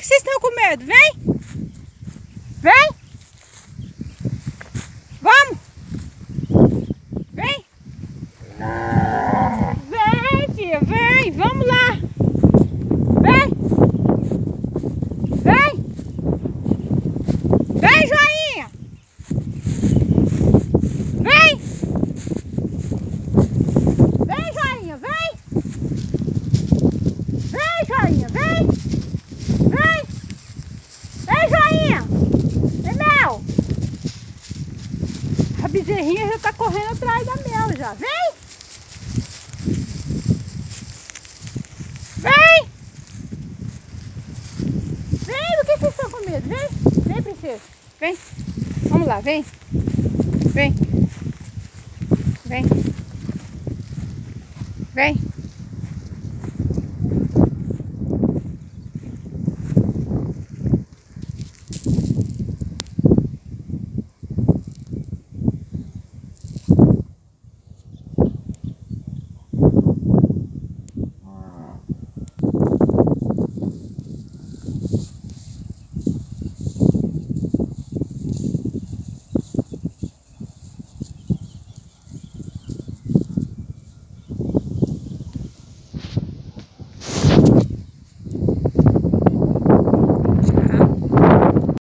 que vocês estão com medo? Vem! Vem! Bezerrinha já tá correndo atrás da Mel já. Vem! Vem! Vem, do que vocês estão com medo? Vem! Vem, princesa! Vem! Vamos lá, vem! Vem! Vem! Vem!